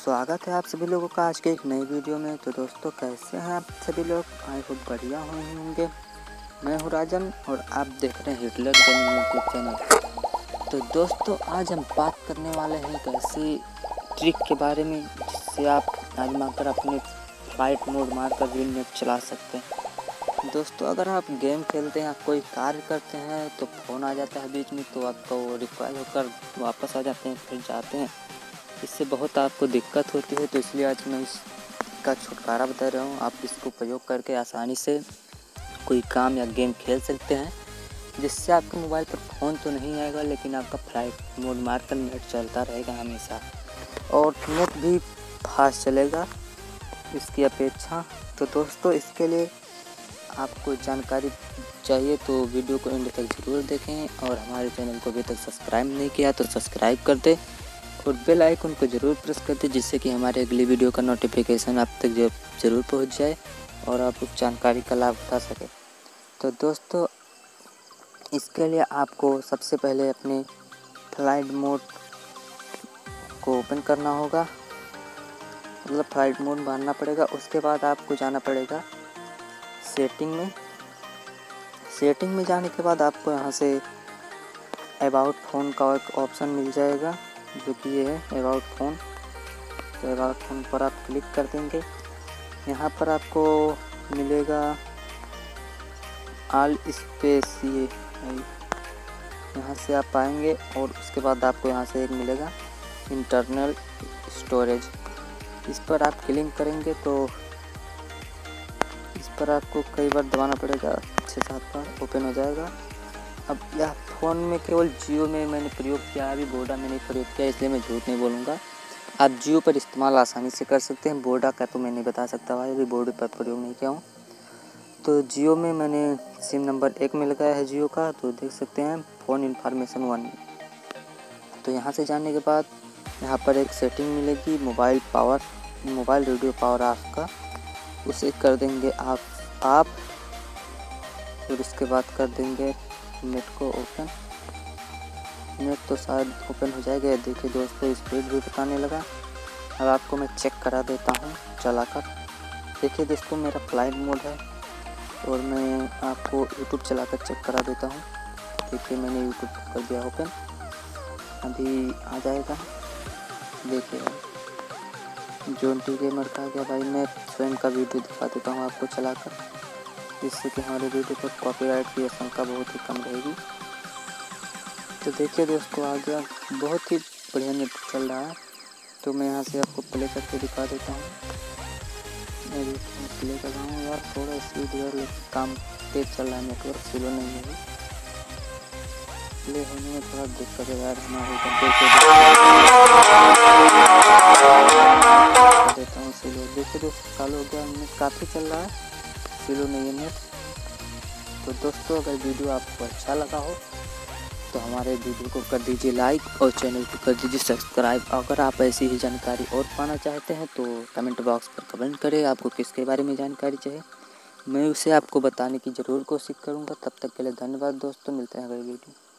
स्वागत है आप सभी लोगों का आज के एक नई वीडियो में। तो दोस्तों, कैसे हैं आप सभी लोग? आई होप बढ़िया हुए होंगे। मैं हूँ राजन और आप देख रहे हैं हिटलर गेमिंग यूट्यूब चैनल तो दोस्तों, आज हम बात करने वाले हैं एक ऐसी ट्रिक के बारे में, जिससे आप आजमा कर अपने फ़्लाइट मोड मार कर भी नेट चला सकते हैं। दोस्तों, अगर आप गेम खेलते हैं आप कोई कार्य करते हैं तो फ़ोन आ जाता है बीच में तो आपको रिक्वायर होकर वापस आ जाते हैं, फिर जाते हैं। इससे बहुत आपको दिक्कत होती है तो इसलिए आज मैं इसका छुटकारा बता रहा हूँ। आप इसको प्रयोग करके आसानी से कोई काम या गेम खेल सकते हैं, जिससे आपके मोबाइल पर फ़ोन तो नहीं आएगा, लेकिन आपका फ़्लाइट मोड मार कर नेट चलता रहेगा हमेशा। और नेट भी फास्ट चलेगा, इसकी अपेक्षा। तो दोस्तों, इसके लिए आपको जानकारी चाहिए तो वीडियो को एंड तक ज़रूर देखें, और हमारे चैनल को अभी तक सब्सक्राइब नहीं किया तो सब्सक्राइब कर दें। और बेल आइकन को ज़रूर प्रेस कर दें जिससे कि हमारे अगली वीडियो का नोटिफिकेशन आप तक ज़रूर पहुँच जाए और आप उस जानकारी का लाभ उठा सकें। तो दोस्तों, इसके लिए आपको सबसे पहले अपने फ़्लाइट मोड को ओपन करना होगा। मतलब फ़्लाइट मोड मारना पड़ेगा। उसके बाद आपको जाना पड़ेगा सेटिंग में। सेटिंग में जाने के बाद आपको यहाँ से अबाउट फ़ोन का एक ऑप्शन मिल जाएगा। जो कि ये है अबाउट फ़ोन तो अबाउट फ़ोन पर आप क्लिक कर देंगे। यहाँ पर आपको मिलेगा आल स्पेस ये। यहाँ से आप पाएँगे और उसके बाद आपको यहाँ से एक मिलेगा इंटरनल स्टोरेज इस पर आप क्लिक करेंगे तो इस पर आपको कई बार दबाना पड़ेगा। छः सात बार ओपन हो जाएगा। अब यह फ़ोन में केवल जियो में मैंने प्रयोग किया है, अभी बोडा में नहीं प्रयोग किया, इसलिए मैं झूठ नहीं बोलूँगा। आप जियो पर इस्तेमाल आसानी से कर सकते हैं, बोडा का तो मैं नहीं बता सकता भाई, अभी बोर्ड पर प्रयोग नहीं किया हूँ। तो जियो में मैंने सिम नंबर एक में लगाया है जियो का तो देख सकते हैं, फ़ोन इन्फॉर्मेशन वन। तो यहाँ से जाने के बाद यहाँ पर एक सेटिंग मिलेगी, mobile power, mobile radio power off का, उसे कर देंगे आप आप, फिर उसके बाद कर देंगे नेट को ओपन नेट तो शायद ओपन हो जाएगा। देखिए दोस्तों स्पीड भी बताने लगा। अब आपको मैं चेक करा देता हूँ, चलाकर। देखिए दोस्तों, मेरा फ़्लाइट मोड है और मैं आपको यूट्यूब चलाकर चेक करा देता हूँ। देखिए मैंने यूट्यूब कर दिया ओपन अभी आ जाएगा। देखिए जोन टी गेमर का गया, भाई मैं स्वयं का वीडियो दिखा देता हूँ आपको चलाकर। जिससे कि हमारे वीडियो पर कॉपीराइट की आशंका बहुत ही कम रहेगी। तो देखिए दोस्तों आ गया बहुत ही बढ़िया नेट चल रहा है। तो मैं यहाँ से आपको प्ले करके दिखा देता हूँ। मैं प्ले कर रहा हूँ। यार, थोड़ा स्पीड यार काम तेज चल रहा है नेटवर्क स्लो नहीं है। प्ले होने में थोड़ा दिक्कत है यार, हमारे देता हूँ स्लो देखिए दोस्तों, चालू हो गया काफ़ी चल रहा है। है नेट तो दोस्तों, अगर वीडियो आपको अच्छा लगा हो तो हमारे वीडियो को कर दीजिए लाइक और चैनल को कर दीजिए सब्सक्राइब। अगर आप ऐसी ही जानकारी और पाना चाहते हैं तो कमेंट बॉक्स पर कमेंट करें, आपको किसके बारे में जानकारी चाहिए। मैं उसे आपको बताने की ज़रूर कोशिश करूँगा। तब तक के लिए धन्यवाद दोस्तों, मिलते हैं अगले वीडियो